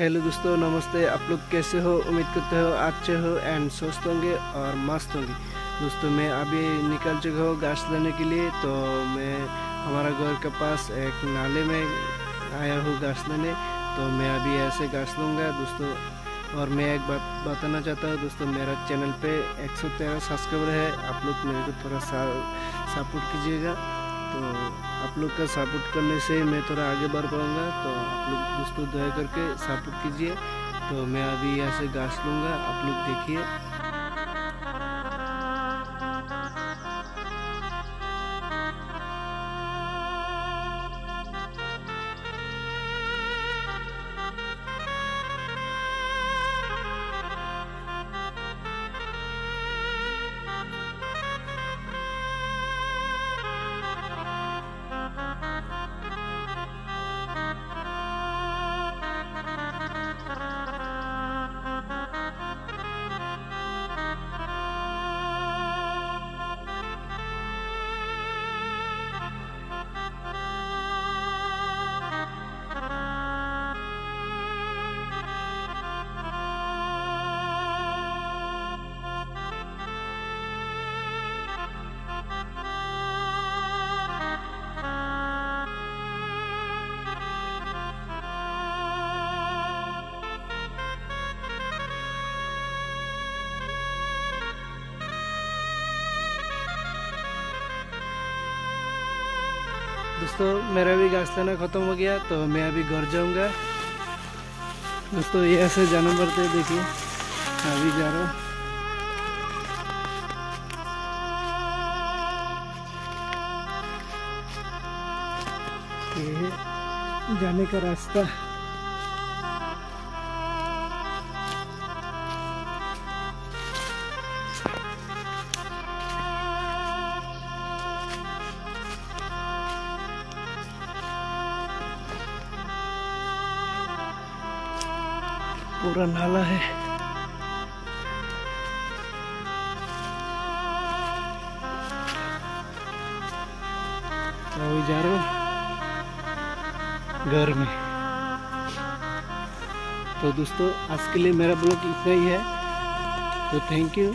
Hello दोस्तों, नमस्ते। आप लोग कैसे हो? उम्मीद करते हो अच्छे हो एंड स्वस्थ होंगे और मस्त होंगे। दोस्तों, मैं अभी निकल चुका हूँ घास लेने के लिए तो मैं हमारा घर के पास एक नाले में आया हूँ घास लेने। तो मैं अभी ऐसे घास लूँगा, दोस्तों। और मैं एक बात बताना चाहता हूँ, दोस्तों, मेरा चैनल पे 113 सब्सक्राइबर है। आप लोग मेरे को थोड़ा सा सपोर्ट कीजिएगा। तो आप लोग का सपोर्ट करने से मैं थोड़ा आगे बढ़ पाऊँगा। तो आप लोग दोस्तों, दया करके सपोर्ट कीजिए। तो मैं अभी यहाँ से घास लूँगा। आप लोग देखिए। दोस्तों, मेरा भी घास लेना ख़त्म हो गया तो मैं अभी घर जाऊँगा। दोस्तों, ये ऐसे जाना पड़ते देखिए अभी जा रहा हूँ जाने का रास्ता। पूरा नाला है। अभी जा रहे हो? घर में। तो दोस्तों, आज के लिए मेरा ब्लॉग इतना ही है। तो थैंक यू